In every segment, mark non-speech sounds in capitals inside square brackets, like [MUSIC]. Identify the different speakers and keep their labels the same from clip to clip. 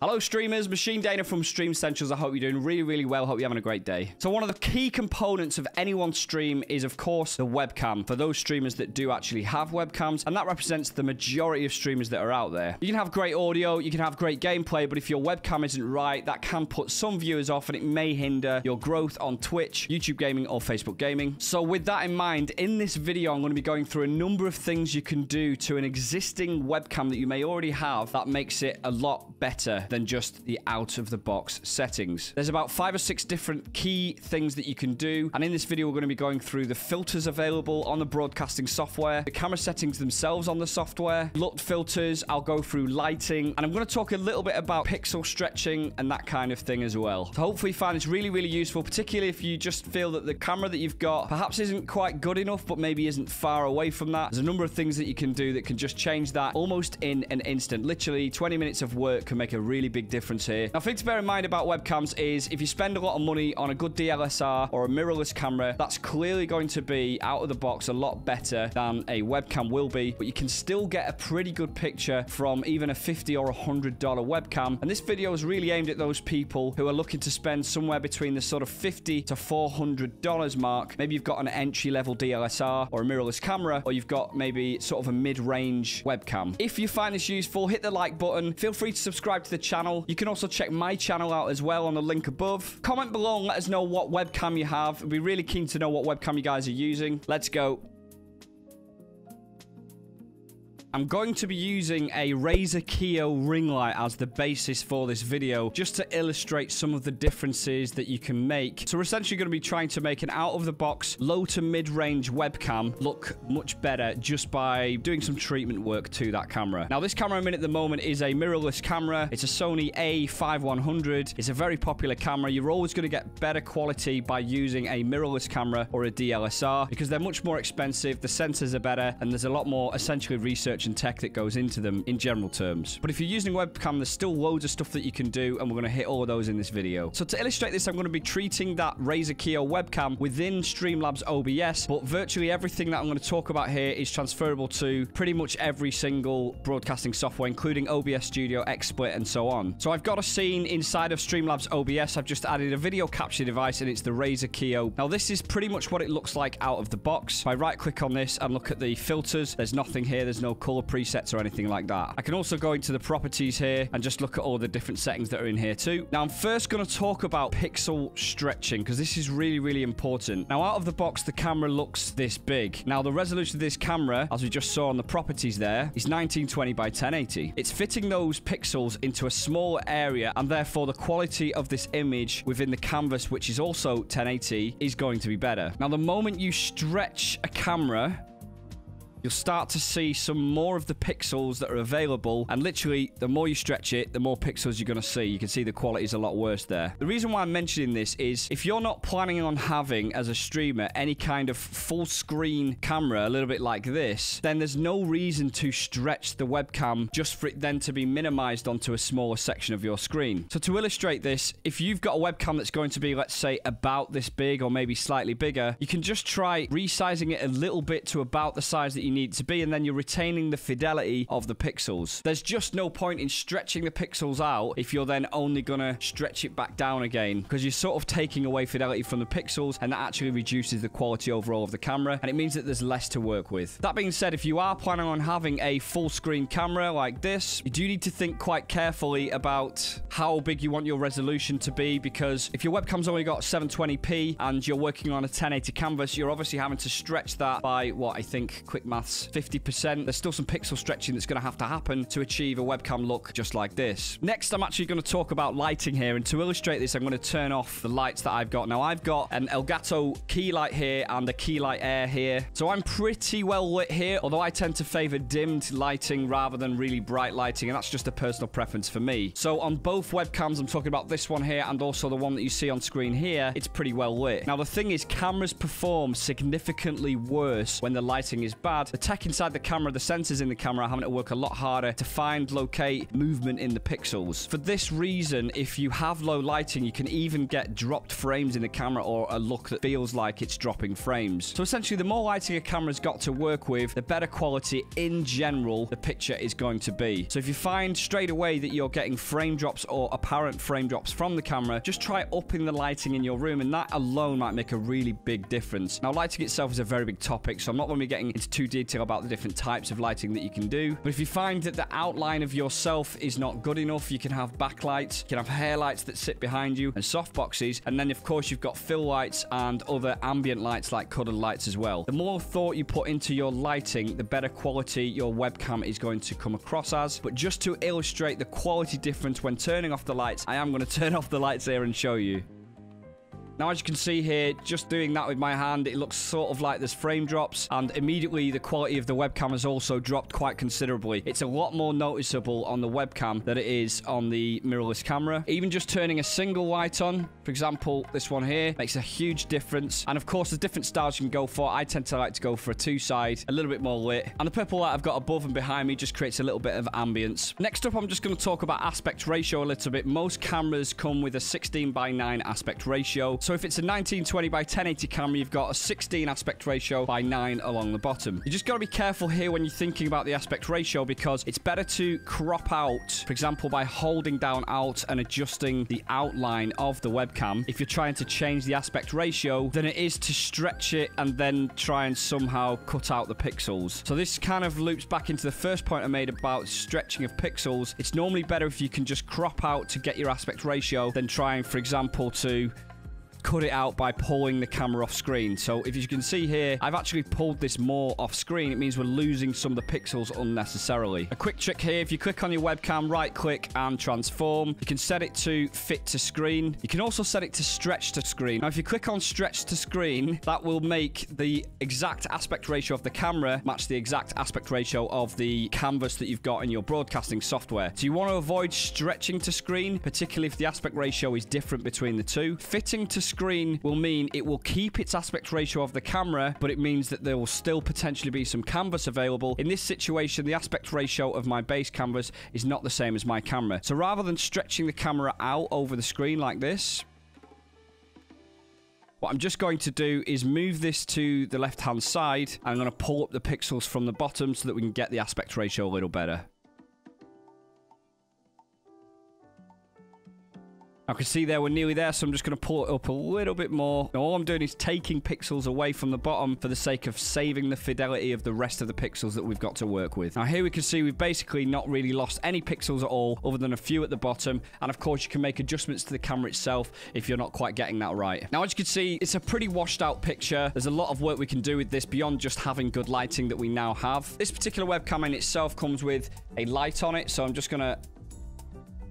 Speaker 1: Hello, streamers. MachineDaena from Streamsentials. I hope you're doing really, really well. Hope you're having a great day. So, one of the key components of anyone's stream is, of course, the webcam for those streamers that do actually have webcams, and that represents the majority of streamers that are out there. You can have great audio, you can have great gameplay, but if your webcam isn't right, that can put some viewers off and it may hinder your growth on Twitch, YouTube Gaming, or Facebook Gaming. So, with that in mind, in this video, I'm going to be going through a number of things you can do to an existing webcam that you may already have that makes it a lot better than just the out of the box settings. There's about five or six different key things that you can do. And in this video, we're going to be going through the filters available on the broadcasting software, the camera settings themselves on the software, LUT filters. I'll go through lighting and I'm going to talk a little bit about pixel stretching and that kind of thing as well. So hopefully you find this really, really useful, particularly if you just feel that the camera that you've got perhaps isn't quite good enough, but maybe isn't far away from that. There's a number of things that you can do that can just change that almost in an instant. Literally 20 minutes of work can make a really big difference here. Now, thing to bear in mind about webcams is if you spend a lot of money on a good DSLR or a mirrorless camera, that's clearly going to be out of the box a lot better than a webcam will be, but you can still get a pretty good picture from even a 50 or $100 webcam. And this video is really aimed at those people who are looking to spend somewhere between the sort of 50 to $400 mark. Maybe you've got an entry level DSLR or a mirrorless camera, or you've got maybe sort of a mid range webcam. If you find this useful, hit the like button. Feel free to subscribe to the channel. You can also check my channel out as well on the link above. Comment below and let us know what webcam you have. We'd be really keen to know what webcam you guys are using. Let's go. I'm going to be using a Razer Kiyo ring light as the basis for this video, just to illustrate some of the differences that you can make. So we're essentially going to be trying to make an out-of-the-box, low to mid-range webcam look much better just by doing some treatment work to that camera. Now, this camera I'm in at the moment is a mirrorless camera. It's a Sony a5100. It's a very popular camera. You're always going to get better quality by using a mirrorless camera or a DSLR because they're much more expensive, the sensors are better, and there's a lot more essentially research tech that goes into them in general terms. But if you're using webcam, there's still loads of stuff that you can do, and we're going to hit all of those in this video. So to illustrate this, I'm going to be treating that Razer Kiyo webcam within Streamlabs OBS, but virtually everything that I'm going to talk about here is transferable to pretty much every single broadcasting software, including OBS Studio, XSplit, and so on. So I've got a scene inside of Streamlabs OBS. I've just added a video capture device, and it's the Razer Kiyo. Now, this is pretty much what it looks like out of the box. If I right-click on this and look at the filters, there's nothing here. There's no color presets or anything like that. I can also go into the properties here and just look at all the different settings that are in here too. Now, I'm first going to talk about pixel stretching because this is really, really important. Now, out of the box, the camera looks this big. Now, the resolution of this camera, as we just saw on the properties there, is 1920 by 1080. It's fitting those pixels into a smaller area and therefore the quality of this image within the canvas, which is also 1080, is going to be better. Now, the moment you stretch a camera you'll start to see some more of the pixels that are available. And literally, the more you stretch it, the more pixels you're going to see. You can see the quality is a lot worse there. The reason why I'm mentioning this is if you're not planning on having, as a streamer, any kind of full screen camera, a little bit like this, then there's no reason to stretch the webcam just for it then to be minimized onto a smaller section of your screen. So to illustrate this, if you've got a webcam that's going to be, let's say, about this big or maybe slightly bigger, you can just try resizing it a little bit to about the size that you you need to be, and then you're retaining the fidelity of the pixels. There's just no point in stretching the pixels out if you're then only going to stretch it back down again, because you're sort of taking away fidelity from the pixels, and that actually reduces the quality overall of the camera, and it means that there's less to work with. That being said, if you are planning on having a full screen camera like this, you do need to think quite carefully about how big you want your resolution to be, because if your webcam's only got 720p and you're working on a 1080 canvas, you're obviously having to stretch that by what I think quick math maths, 50%. There's still some pixel stretching that's going to have to happen to achieve a webcam look just like this. Next, I'm actually going to talk about lighting here. And to illustrate this, I'm going to turn off the lights that I've got. Now, I've got an Elgato key light here and a key light air here. So I'm pretty well lit here, although I tend to favor dimmed lighting rather than really bright lighting. And that's just a personal preference for me. So on both webcams, I'm talking about this one here and also the one that you see on screen here, it's pretty well lit. Now, the thing is, cameras perform significantly worse when the lighting is bad The tech inside the camera, the sensors in the camera are having to work a lot harder to find, locate movement in the pixels. For this reason, if you have low lighting, you can even get dropped frames in the camera or a look that feels like it's dropping frames. So essentially, the more lighting a camera's got to work with, the better quality in general the picture is going to be. So if you find straight away that you're getting frame drops or apparent frame drops from the camera, just try upping the lighting in your room and that alone might make a really big difference. Now, lighting itself is a very big topic, so I'm not going to be getting into too detail about the different types of lighting that you can do. But if you find that the outline of yourself is not good enough, you can have backlights, you can have hair lights that sit behind you and softboxes. And then, of course, you've got fill lights and other ambient lights like colored lights as well. The more thought you put into your lighting, the better quality your webcam is going to come across as. But just to illustrate the quality difference when turning off the lights, I am going [LAUGHS] to turn off the lights here and show you. Now, as you can see here, just doing that with my hand, it looks sort of like there's frame drops, and immediately the quality of the webcam has also dropped quite considerably. It's a lot more noticeable on the webcam than it is on the mirrorless camera. Even just turning a single light on, for example, this one here, makes a huge difference. And of course, there's different styles you can go for. I tend to like to go for a two-side, a little bit more lit. And the purple light I've got above and behind me just creates a little bit of ambience. Next up, I'm just going to talk about aspect ratio a little bit. Most cameras come with a 16 by 9 aspect ratio. So if it's a 1920 by 1080 camera, you've got a 16 aspect ratio by 9 along the bottom. You just got to be careful here when you're thinking about the aspect ratio because it's better to crop out, for example, by holding down Alt and adjusting the outline of the webcam if you're trying to change the aspect ratio than it is to stretch it and then try and somehow cut out the pixels. So this kind of loops back into the first point I made about stretching of pixels. It's normally better if you can just crop out to get your aspect ratio than trying, for example, to cut it out by pulling the camera off screen. So if you can see here, I've actually pulled this more off screen. It means we're losing some of the pixels unnecessarily. A quick trick here, if you click on your webcam, right click and transform, you can set it to fit to screen. You can also set it to stretch to screen. Now, if you click on stretch to screen, that will make the exact aspect ratio of the camera match the exact aspect ratio of the canvas that you've got in your broadcasting software. So you want to avoid stretching to screen, particularly if the aspect ratio is different between the two. Fitting to screen will mean it will keep its aspect ratio of the camera, but it means that there will still potentially be some canvas available. In this situation, the aspect ratio of my base canvas is not the same as my camera. So rather than stretching the camera out over the screen like this, what I'm just going to do is move this to the left-hand side. I'm going to pull up the pixels from the bottom so that we can get the aspect ratio a little better. I can see there we're nearly there, so I'm just going to pull it up a little bit more. Now, all I'm doing is taking pixels away from the bottom for the sake of saving the fidelity of the rest of the pixels that we've got to work with. Now, here we can see we've basically not really lost any pixels at all, other than a few at the bottom. And, of course, you can make adjustments to the camera itself if you're not quite getting that right. Now, as you can see, it's a pretty washed out picture. There's a lot of work we can do with this beyond just having good lighting that we now have. This particular webcam in itself comes with a light on it, so I'm just going to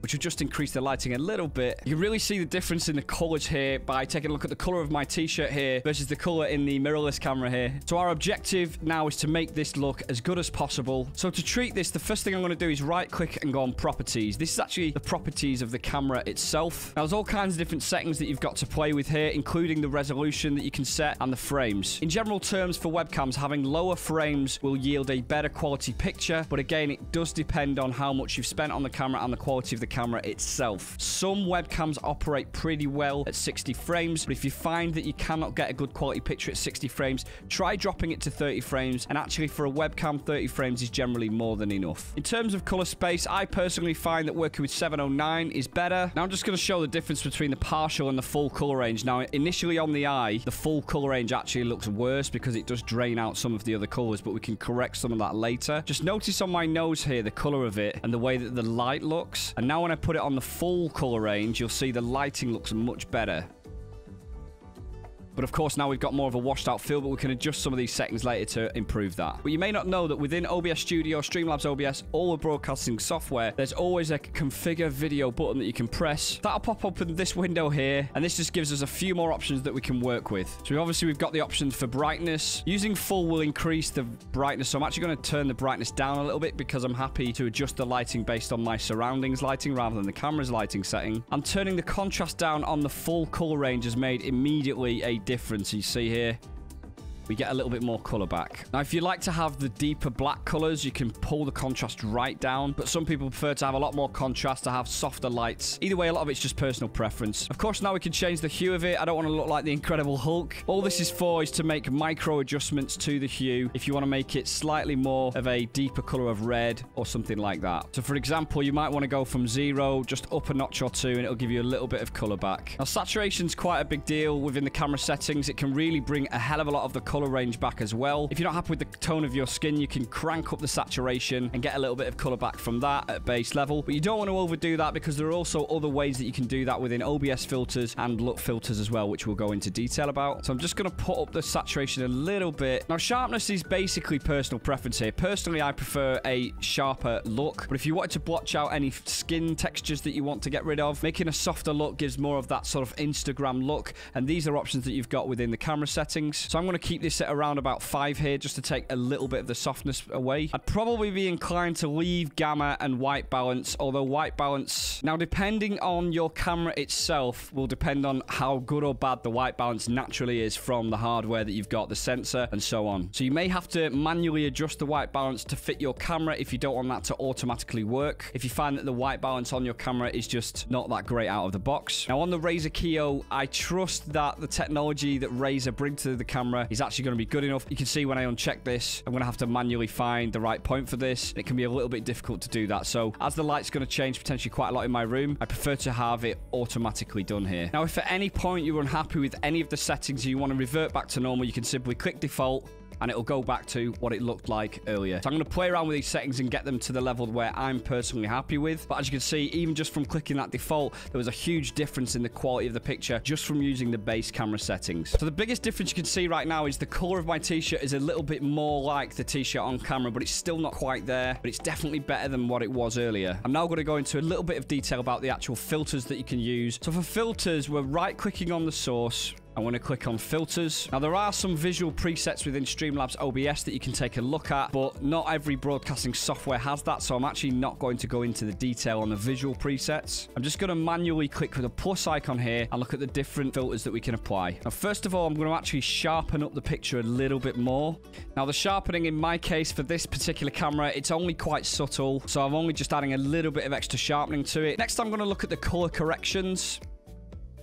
Speaker 1: which will just increase the lighting a little bit. You really see the difference in the colors here by taking a look at the color of my t-shirt here versus the color in the mirrorless camera here. So our objective now is to make this look as good as possible. So to treat this, the first thing I'm going to do is right click and go on properties. This is actually the properties of the camera itself. Now there's all kinds of different settings that you've got to play with here, including the resolution that you can set and the frames. In general terms for webcams, having lower frames will yield a better quality picture, but again, it does depend on how much you've spent on the camera and the quality of the camera itself. Some webcams operate pretty well at 60 frames, but if you find that you cannot get a good quality picture at 60 frames, try dropping it to 30 frames, and actually for a webcam, 30 frames is generally more than enough. In terms of color space, I personally find that working with 709 is better. Now I'm just going to show the difference between the partial and the full color range. Now, initially on the eye, the full color range actually looks worse because it does drain out some of the other colors, but we can correct some of that later. Just notice on my nose here, the color of it and the way that the light looks. And now when I put it on the full color range, you'll see the lighting looks much better. But of course, now we've got more of a washed out feel, but we can adjust some of these settings later to improve that. But you may not know that within OBS Studio, Streamlabs OBS, all the broadcasting software, there's always a configure video button that you can press. That'll pop up in this window here, and this just gives us a few more options that we can work with. So obviously we've got the options for brightness. Using full will increase the brightness, so I'm actually going to turn the brightness down a little bit because I'm happy to adjust the lighting based on my surroundings lighting rather than the camera's lighting setting. And turning the contrast down on the full color range has made immediately a difference you see here. We get a little bit more color back. Now, if you like to have the deeper black colors, you can pull the contrast right down, but some people prefer to have a lot more contrast, to have softer lights. Either way, a lot of it's just personal preference. Of course, now we can change the hue of it. I don't want to look like the Incredible Hulk. All this is for is to make micro adjustments to the hue if you want to make it slightly more of a deeper color of red or something like that. So for example, you might want to go from zero just up a notch or two and it'll give you a little bit of color back. Now saturation's quite a big deal within the camera settings. It can really bring a hell of a lot of the color range back as well. If you're not happy with the tone of your skin, you can crank up the saturation and get a little bit of color back from that at base level. But you don't want to overdo that because there are also other ways that you can do that within OBS filters and LUT filters as well, which we'll go into detail about. So I'm just going to put up the saturation a little bit. Now sharpness is basically personal preference here. Personally, I prefer a sharper look. But if you wanted to blotch out any skin textures that you want to get rid of, making a softer look gives more of that sort of Instagram look. And these are options that you've got within the camera settings. So I'm going to keep this at around about 5 here just to take a little bit of the softness away. I'd probably be inclined to leave gamma and white balance, although white balance... Now, depending on your camera itself, will depend on how good or bad the white balance naturally is from the hardware that you've got, the sensor, and so on. So you may have to manually adjust the white balance to fit your camera if you don't want that to automatically work. If you find that the white balance on your camera is just not that great out of the box. Now, on the Razer Kiyo, I trust that the technology that Razer bring to the camera is actually going to be good enough. You can see when I uncheck this, I'm going to have to manually find the right point for this. It can be a little bit difficult to do that. So as the light's going to change potentially quite a lot in my room, I prefer to have it automatically done here. Now, if at any point you're unhappy with any of the settings you want to revert back to normal, you can simply click default and it'll go back to what it looked like earlier. So I'm going to play around with these settings and get them to the level where I'm personally happy with. But as you can see, even just from clicking that default, there was a huge difference in the quality of the picture just from using the base camera settings. So the biggest difference you can see right now is the color of my t-shirt is a little bit more like the t-shirt on camera, but it's still not quite there, but it's definitely better than what it was earlier. I'm now going to go into a little bit of detail about the actual filters that you can use. So for filters, we're right clicking on the source, I want to click on filters. Now, there are some visual presets within Streamlabs OBS that you can take a look at, but not every broadcasting software has that, so I'm actually not going to go into the detail on the visual presets. I'm just going to manually click with a plus icon here and look at the different filters that we can apply. Now, first of all, I'm going to actually sharpen up the picture a little bit more. Now, the sharpening in my case for this particular camera, it's only quite subtle, so I'm only just adding a little bit of extra sharpening to it. Next, I'm going to look at the color corrections.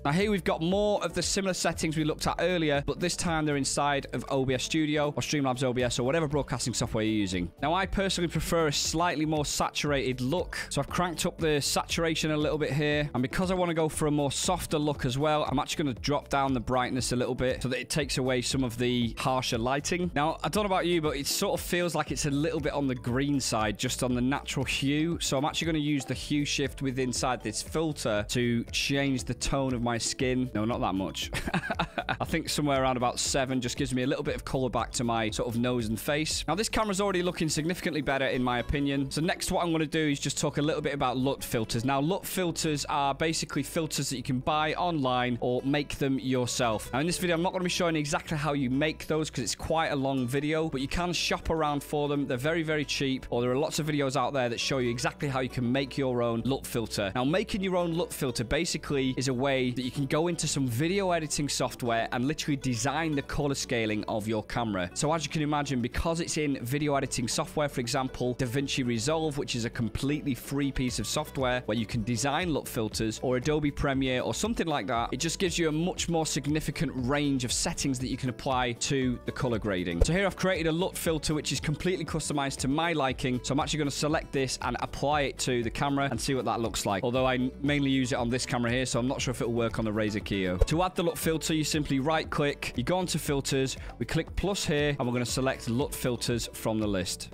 Speaker 1: Now here we've got more of the similar settings we looked at earlier, but this time they're inside of OBS Studio or Streamlabs OBS or whatever broadcasting software you're using. Now I personally prefer a slightly more saturated look, so I've cranked up the saturation a little bit here, and because I want to go for a more softer look as well, I'm actually going to drop down the brightness a little bit so that it takes away some of the harsher lighting. Now, I don't know about you, but it sort of feels like it's a little bit on the green side, just on the natural hue, so I'm actually going to use the hue shift with inside this filter to change the tone of my my skin. No, not that much. [LAUGHS] I think somewhere around about seven just gives me a little bit of color back to my sort of nose and face. Now, this camera's already looking significantly better in my opinion. So next what I'm going to do is just talk a little bit about LUT filters. Now, LUT filters are basically filters that you can buy online or make them yourself. Now, in this video, I'm not going to be showing exactly how you make those because it's quite a long video, but you can shop around for them. They're very, very cheap, or there are lots of videos out there that show you exactly how you can make your own LUT filter. Now, making your own LUT filter basically is a way that you can go into some video editing software and literally design the color scaling of your camera. So as you can imagine, because it's in video editing software, for example, DaVinci Resolve, which is a completely free piece of software where you can design LUT filters or Adobe Premiere or something like that, it just gives you a much more significant range of settings that you can apply to the color grading. So here I've created a LUT filter, which is completely customized to my liking. So I'm actually going to select this and apply it to the camera and see what that looks like. Although I mainly use it on this camera here, so I'm not sure if it'll work on the Razer Kiyo. To add the LUT filter, you simply right click, you go onto filters, we click plus here, and we're going to select LUT filters from the list.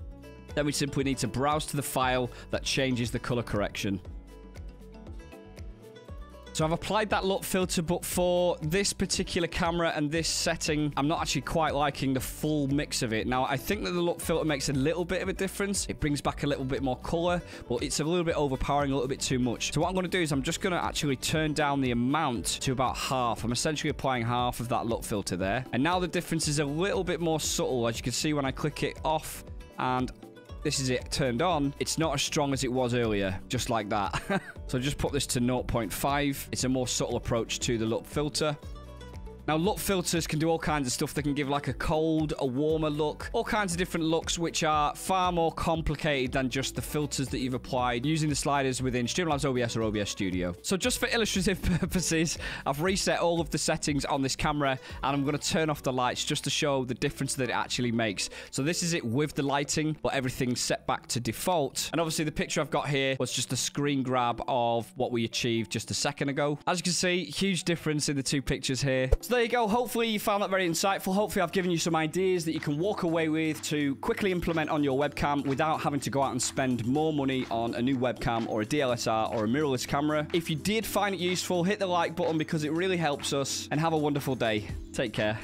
Speaker 1: Then we simply need to browse to the file that changes the color correction. So I've applied that LUT filter, but for this particular camera and this setting, I'm not actually quite liking the full mix of it. Now, I think that the LUT filter makes a little bit of a difference. It brings back a little bit more color, but it's a little bit overpowering, a little bit too much. So what I'm going to do is I'm just going to actually turn down the amount to about half. I'm essentially applying half of that LUT filter there. And now the difference is a little bit more subtle. As you can see when I click it off and this is it turned on, it's not as strong as it was earlier, just like that. [LAUGHS] so just put this to 0.5. It's a more subtle approach to the LUT filter. Now, LUT filters can do all kinds of stuff. They can give like a cold, a warmer look, all kinds of different looks, which are far more complicated than just the filters that you've applied using the sliders within Streamlabs OBS or OBS Studio. So just for illustrative [LAUGHS] purposes, I've reset all of the settings on this camera and I'm going to turn off the lights just to show the difference that it actually makes. So this is it with the lighting, but everything's set back to default. And obviously the picture I've got here was just a screen grab of what we achieved just a second ago. As you can see, huge difference in the two pictures here. So there you go. Hopefully you found that very insightful. Hopefully I've given you some ideas that you can walk away with to quickly implement on your webcam without having to go out and spend more money on a new webcam or a DSLR or a mirrorless camera. If you did find it useful, hit the like button because it really helps us and have a wonderful day. Take care.